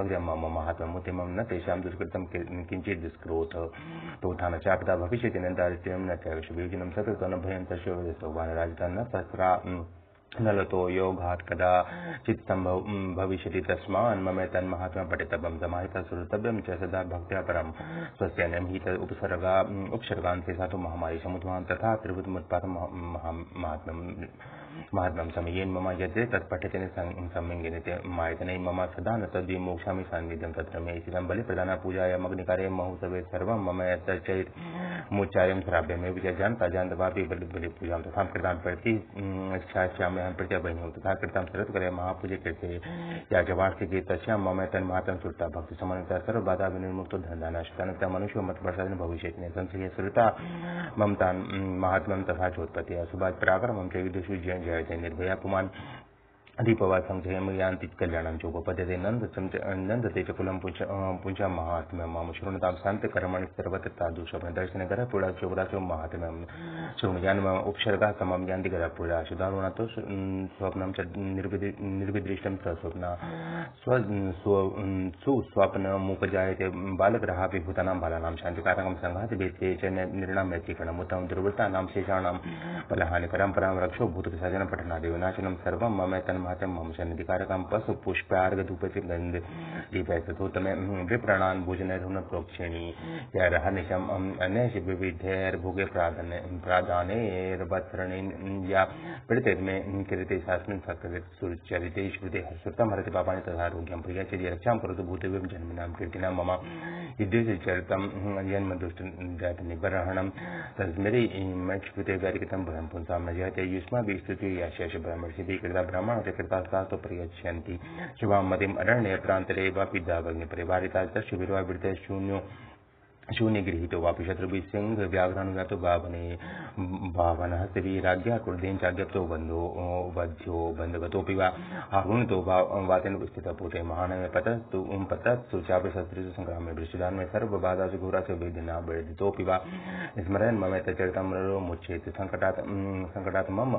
ये भग्यं मम महात्म्यमुत्तमं न तेषां दुष्कृतं किञ्चित् दुष्करोत् तोथान चापिता भविष्यति नन्दारित्यं न चैकशुभीजनं सततो न भयं तस्य वानराजिता न सहस्रा नलतो योगात् कदा चित्सम्भव भविष्यति तस्मान् मम तन्महात्मा पठितव्यं, समाहिता श्रोतव्यं च सदा भक्त्या परं। स्वस्य नमहित उपसर्गा उपसर्गान् से साधु महामारी समुद्वान् तथा त्रिभुतमुत्पादं महात्म्यं महात्म्यं समयेन मम यद्य तत्पठ्यते सम्यङ्गिने मायतने मम सदा न तद्वि मोक्षामि सान्निध्यं तत्र मे स्थितं बलिप्रधाना पूजायाम् अग्निकार्ये महोत्सवे सर्वं मम यच्चैत् मुच्चार्यं श्राव्यमेव च जानता जानतवापि बलि बलिपूजां तथा कृतां प्रति शास्याम्यहं प्रत्यबहिनीं तथा कृतां शरत्करे महापूजे कृते या च वार्षिके तस्यां मम तन्मातं श्रुता भक्तिसमन्विता सर्वबाधा विनिर्मुक्तो धनदानाश्रितानुता मनुष्यो मतप्रसादन भविष्यति संशये श्रुता ममतान् महात्म्यं तथा चोत्पत्ति अशुभात् पराक्रमं च विदुषु जय जयते निर्भया, पुमान्। दीपवाद संशयमयान्ति कल्याणं नन्दते च कुलं पुञ्च महात्म्यं मम शृणुतां शान्तकर्मणि सर्वत्र तादृशं दर्शनगरपुरा चोपदाचो महात्म्यं शृणुयान् मम उपसर्गाः समं यान्ति गरपुरा स्वप्नं च निर्विदृष्टं स्वस्वप्न सुस्वप्नमुपजायते बालग्रहापि भूतानां बालानां शान्तिकारकं सङ्घातिभेत्ये च दुर्वृत्तानां शेषाणां परां रक्षो सर्वं मम मातं मम सन्निधिकारकं पशु पुष्पार्घधूपति गन्ध दीपैस्तोतमे विप्रणान् भोजनैर्हुन प्रोक्षिणी यरहनिशम् अनेश विविधैर्भोगे प्राधान्य प्राधानेर्वत्सरणेन या पीडितैर्मे कृते शास्मिन् सकृत सुचरिते श्रुते हर्षुतं हरति पापानि तथारोग्यं प्रियचर्य रक्षां करोतु भूतव्यं जन्मनां कीर्तिनां मम युद्धचरितं जन्मदुष्टनिबर्हणं तस्मरि मच्छ्रुते गारिकृतं भयं पुंसां न जयते। युष्माभिः स्तुति याशेष ब्रह्मर्षिभिः कृता ब्राह्मणस्य तु प्रयच्छन्ति। शुभां मतिम् अरण्ये प्रान्तरे वापि दावग्निपरिवारिता तस्युभिर्वावृते शून्यो। शून्यगृहीतो वापि शत्रुभिः सिंहव्याघ्रानुगतो भावने भावनः राज्ञा क्रुद्धेन चाज्ञप्तो बन्धो वध्यो बन्धगतोऽपि वा वातेन स्थितपूते महानवे पतस्तु पतत्सु चापि शत्रुषु सङ्ग्रामे वृष्टिदान्मे सर्वबाधासु घोरासु वेदना वर्धितोऽपि वा। स्मरन् मम तचरितं मुच्येत् सङ्कटात् सङ्कटात् मम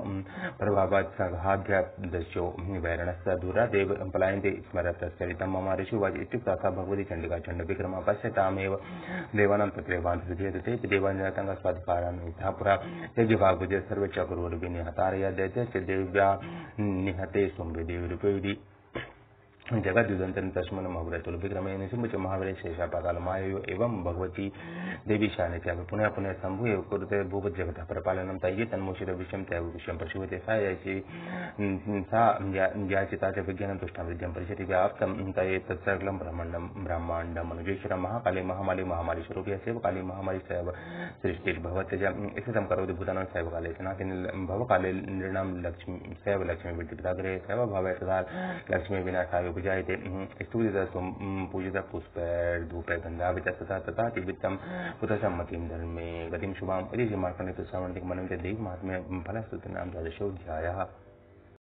प्रभावात् सघाभ्यादस्यो वैरणस्य दूरादेव पलायन्ते स्मरतश्चरितं मम ऋषिवाच इत्युक्ता सा भगवती चण्डिका चण्डविक्रमा पश्यतामेव देवानां तत्रैवान्तर्धीयते देवाञ्जनतङ्गस्वाधिकारान् इतः पुरा। यज्ञभागभुजे सर्वे च कुर्वद्विनिहतारय दैत्यस्य देव्या निहते सुम्भे देवीरूपयोधि जगद्युदन्तं तस्मन् महव्रतुल विक्रमे निशुम्भ महावीर शेषापातालमायो एवं भगवती देवी शानित्याग पुनः पुनः सम्भूय कुरुते भूपत् जगतः परपालनं तैः तन्मोषित विषयं तैव विषयं पशुवते सा याचि सा याचिता च विज्ञानं तुष्टां विद्यं परिषति व्याप्तं तये तत्सकलं ब्रह्माण्डं ब्रह्माण्डं मनुजेश्वरं महाकाली महामाली महामारी स्वरूपीय सेवकाली महामारी सैव सृष्टिर्भवत्यज स्थितं करोति भूतानां सैवकाले सनातन भवकाले नृणां लक्ष्मी सैव लक्ष्मी विद्युताग्रे सैव भवे तथा लक्ष्मी विनाशाय उपजायते स्तूयितः पूजितः गंधा गन्धाभितस्तथा तथा वित्तं कुतसम्मतिं धर्मे गतिं शुभाम् अतिशि श्रीमार्कण्डे तु सावर्णिकमनन्ते देवमात्म्य फलस्तुतिनां द्वादशोऽध्यायः।